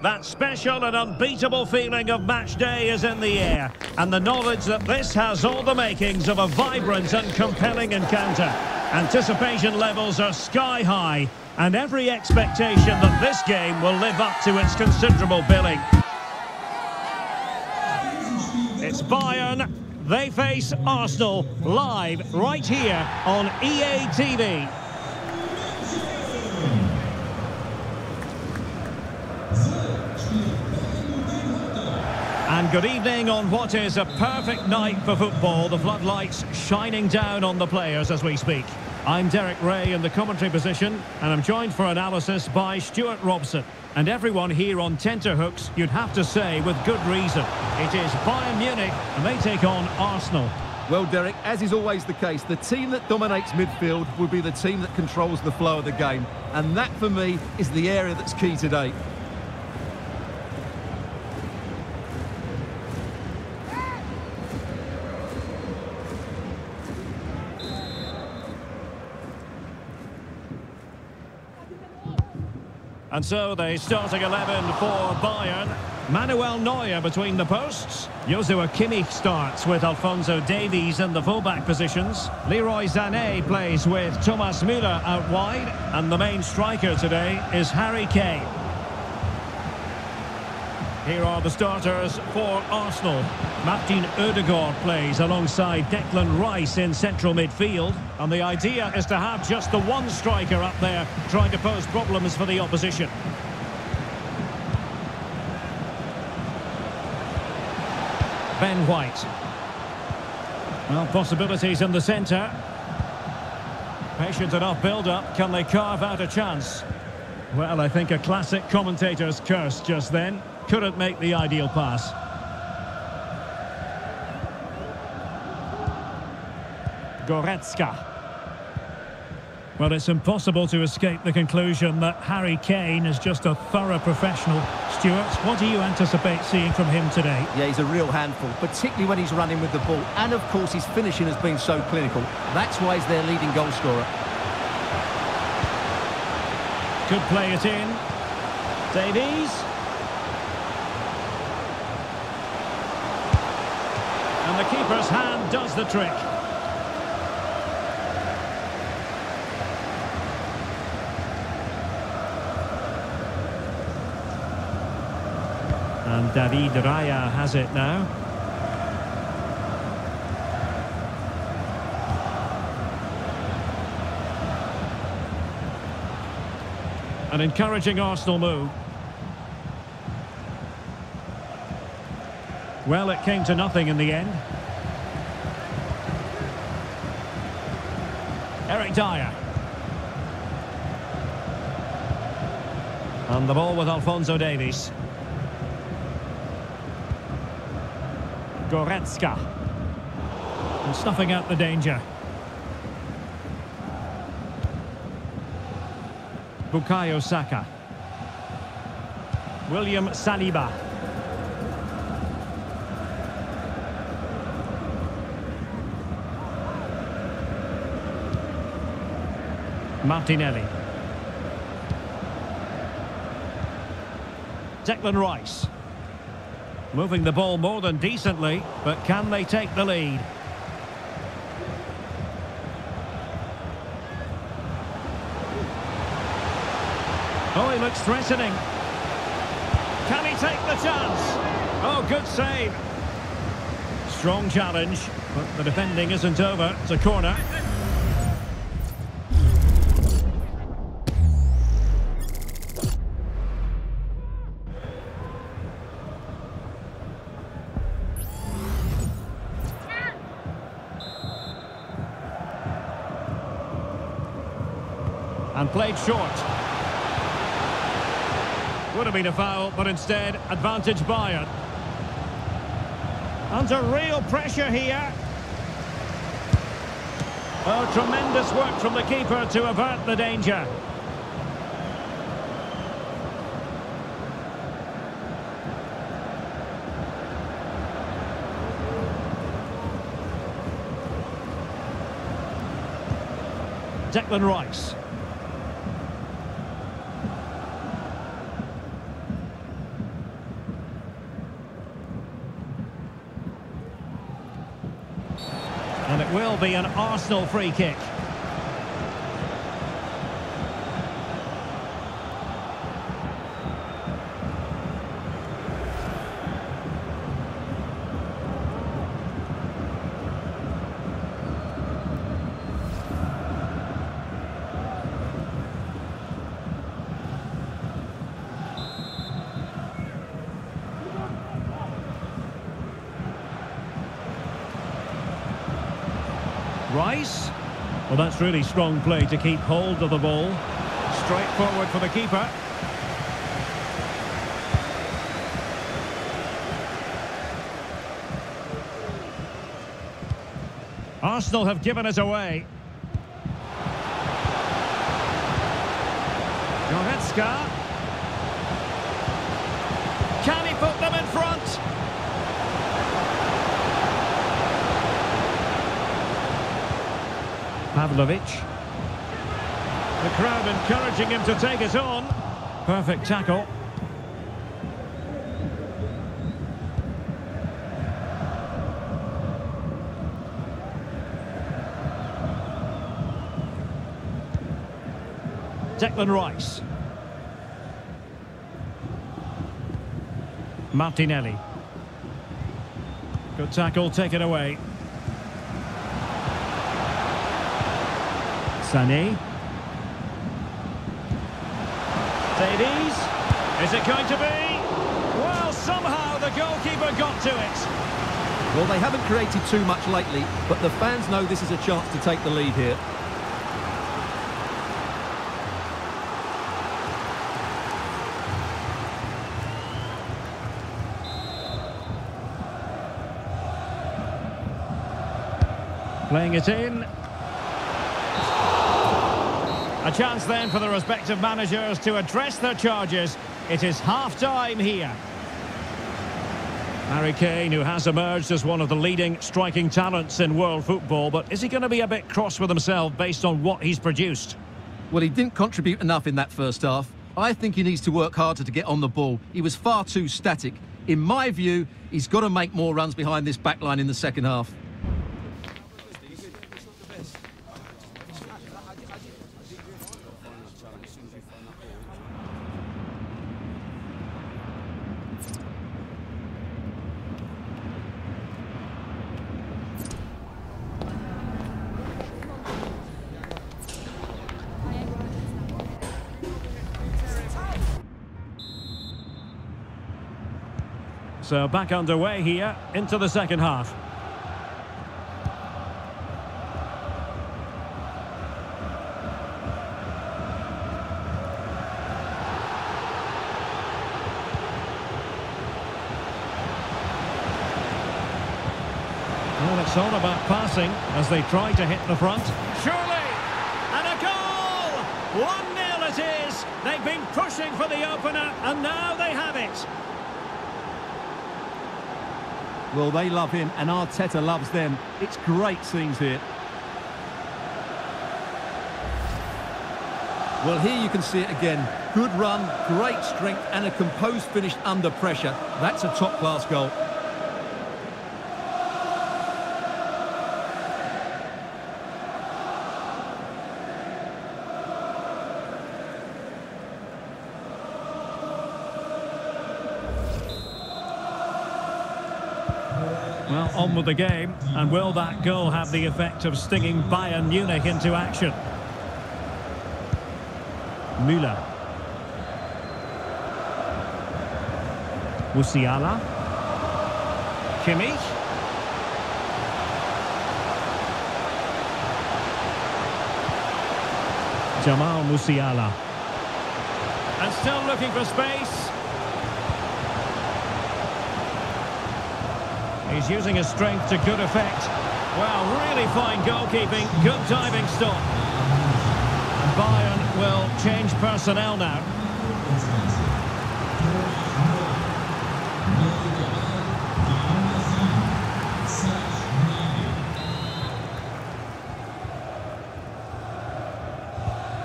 That special and unbeatable feeling of match day is in the air, and the knowledge that this has all the makings of a vibrant and compelling encounter. Anticipation levels are sky high, and every expectation that this game will live up to its considerable billing. It's Bayern. They face Arsenal live right here on EA TV. And good evening on what is a perfect night for football. The floodlights shining down on the players as we speak. I'm Derek Ray in the commentary position, and I'm joined for analysis by Stuart Robson. And everyone here on tenterhooks, you'd have to say with good reason. It is Bayern Munich, and they take on Arsenal. Well, Derek, as is always the case, the team that dominates midfield will be the team that controls the flow of the game. And that, for me, is the area that's key today. And so the starting 11 for Bayern. Manuel Neuer between the posts. Joshua Kimmich starts with Alphonso Davies in the fullback positions. Leroy Sané plays with Thomas Müller out wide. And the main striker today is Harry Kane. Here are the starters for Arsenal. Martin Odegaard plays alongside Declan Rice in central midfield. And the idea is to have just the one striker up there trying to pose problems for the opposition. Ben White. Well, possibilities in the centre. Patient enough build-up. Can they carve out a chance? Well, I think a classic commentator's curse just then. Couldn't make the ideal pass. Goretzka. Well, it's impossible to escape the conclusion that Harry Kane is just a thorough professional. Stuart, what do you anticipate seeing from him today? Yeah, he's a real handful, particularly when he's running with the ball. And, of course, his finishing has been so clinical. That's why he's their leading goal scorer. Could play it in. Davies. And the keeper's hand does the trick. And David Raya has it now. An encouraging Arsenal move. Well, it came to nothing in the end. Eric Dier. And the ball with Alphonso Davies. Goretzka. And snuffing out the danger. Bukayo Saka. William Saliba. Martinelli. Declan Rice. Moving the ball more than decently, but can they take the lead? Oh, he looks threatening. Can he take the chance? Oh, good save. Strong challenge, but the defending isn't over. It's a corner. And played short. Would have been a foul, but instead, advantage Bayern. Under real pressure here. Oh, tremendous work from the keeper to avert the danger. Declan Rice. Will be an Arsenal free kick. Rice. Well, that's really strong play to keep hold of the ball. Straight forward for the keeper. Arsenal have given us away. Goretzka. Can he put them in front? Pavlovic. The crowd encouraging him to take it on. Perfect tackle. Declan Rice. Martinelli. Good tackle, taken away. Sané. Davies. Is it going to be? Well, somehow the goalkeeper got to it. Well, they haven't created too much lately, but the fans know this is a chance to take the lead here. Playing it in. A chance then for the respective managers to address their charges. It is half-time here. Harry Kane, who has emerged as one of the leading striking talents in world football, but is he going to be a bit cross with himself based on what he's produced? Well, he didn't contribute enough in that first half. I think he needs to work harder to get on the ball. He was far too static. In my view, he's got to make more runs behind this back line in the second half. So back underway here into the second half. Well, it's all about passing as they try to hit the front. Surely! And a goal! 1-0 it is! They've been pushing for the opener, and now they have it. Well, they love him, and Arteta loves them. It's great scenes here. Well, here you can see it again. Good run, great strength, and a composed finish under pressure. That's a top-class goal. Well, on with the game. And will that goal have the effect of stinging Bayern Munich into action? Müller. Musiala. Kimmich. Jamal Musiala. And still looking for space. He's using his strength to good effect. Well, really fine goalkeeping, good diving stop. And Bayern will change personnel now.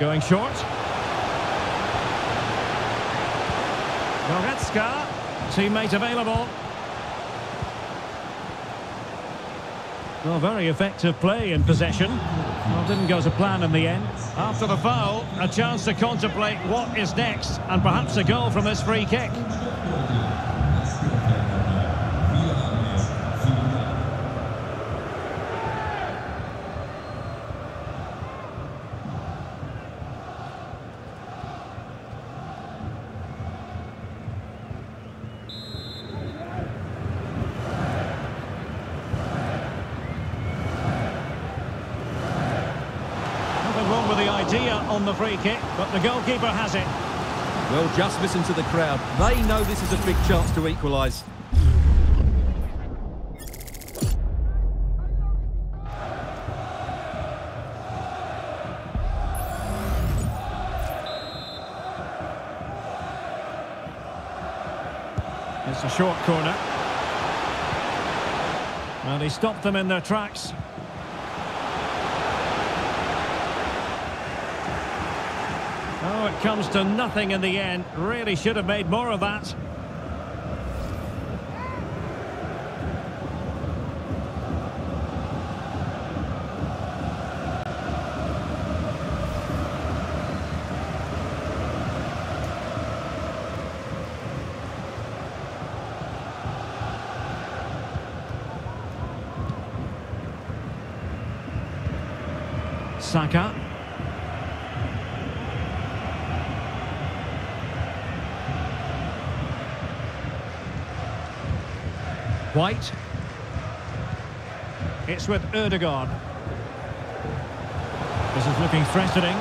Going short. Goretzka, teammate available. Well, very effective play in possession. Well, didn't go to plan in the end. After the foul, a chance to contemplate what is next, and perhaps a goal from this free kick. Nothing wrong with the idea on the free kick, but the goalkeeper has it. Well, just listen to the crowd. They know this is a big chance to equalise. It's a short corner. Well, he stopped them in their tracks. It comes to nothing in the end. Really should have made more of that. Saka. White. It's with Odegaard. This is looking threatening.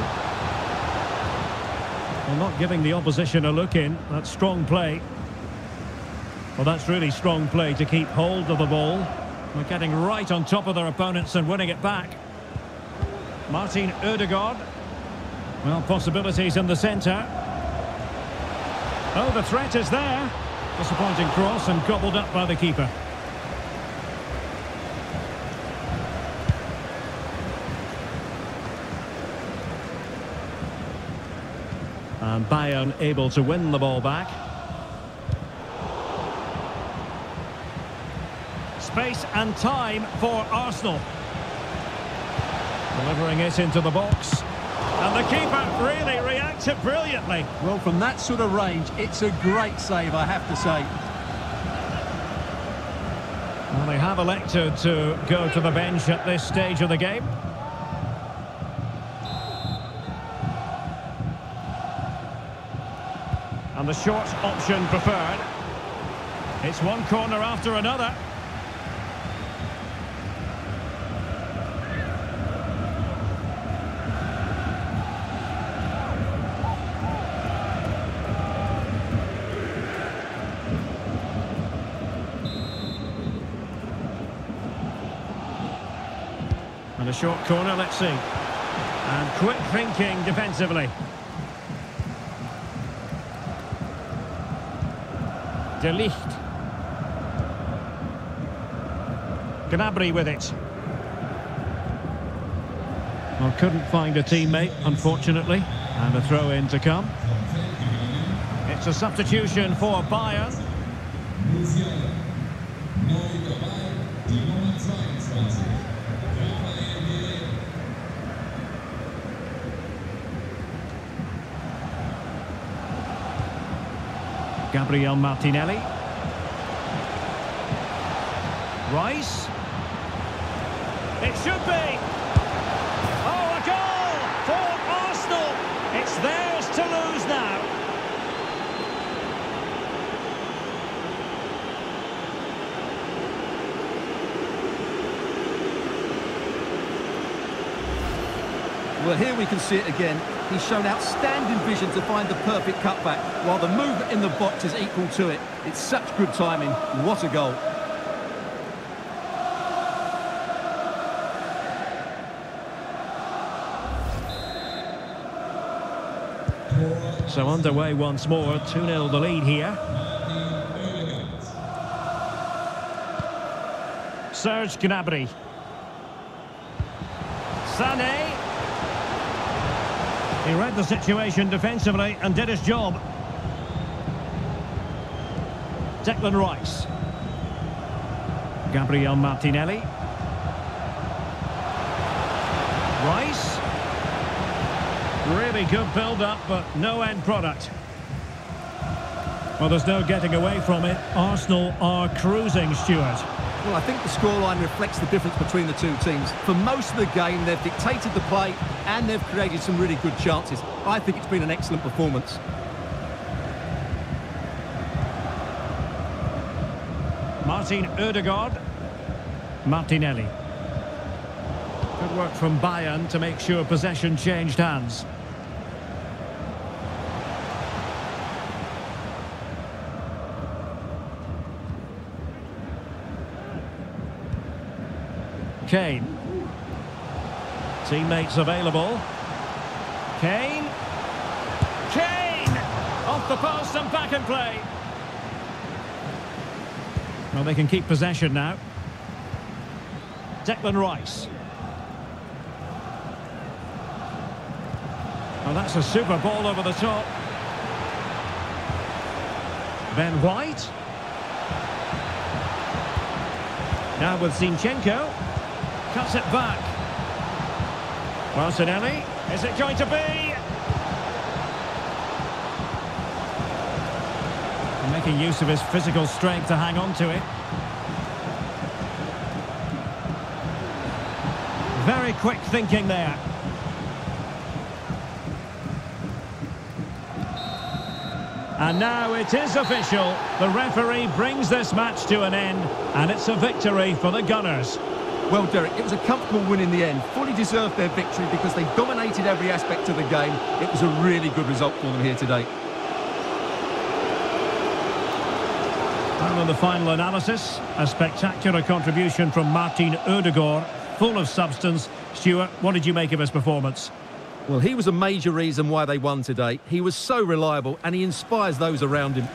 Well, not giving the opposition a look in. That's strong play. Well, that's really strong play to keep hold of the ball. We're getting right on top of their opponents and winning it back. Martin Odegaard. Well, possibilities in the centre. Oh, the threat is there. Disappointing cross and gobbled up by the keeper. And Bayern able to win the ball back. Space and time for Arsenal. Delivering it into the box. And the keeper really reacted brilliantly. Well, from that sort of range, it's a great save, I have to say. Well, they have elected to go to the bench at this stage of the game. And the short option preferred. It's one corner after another. And a short corner, let's see. And quick thinking defensively. De Ligt. Gnabry with it. Well, couldn't find a teammate, unfortunately. And a throw in to come. It's a substitution for Bayern. Gabriel Martinelli. Rice. It should be. Oh, a goal for Arsenal. It's theirs to lose now. Well, here we can see it again. He's shown outstanding vision to find the perfect cutback, while the movement in the box is equal to it. It's such good timing. What a goal. So underway once more, 2-0 the lead here. Serge Gnabry. Sané. He read the situation defensively and did his job. Declan Rice. Gabriel Martinelli. Rice. Really good build-up, but no end product. Well, there's no getting away from it. Arsenal are cruising, Stuart. Well, I think the scoreline reflects the difference between the two teams. For most of the game, they've dictated the play and they've created some really good chances. I think it's been an excellent performance. Martin Odegaard. Martinelli. Good work from Bayern to make sure possession changed hands. Kane. Teammates available. Kane. Kane! Off the post and back in play. Well, they can keep possession now. Declan Rice. Well, that's a super ball over the top. Ben White. Now with Zinchenko. Cuts it back. Martinelli. Is it going to be? Making use of his physical strength to hang on to it. Very quick thinking there. And now it is official. The referee brings this match to an end, and it's a victory for the Gunners. Well, Derek, it was a comfortable win in the end. Fully deserved their victory because they dominated every aspect of the game. It was a really good result for them here today. And on the final analysis, a spectacular contribution from Martin Odegaard, full of substance. Stuart, what did you make of his performance? Well, he was a major reason why they won today. He was so reliable and he inspires those around him.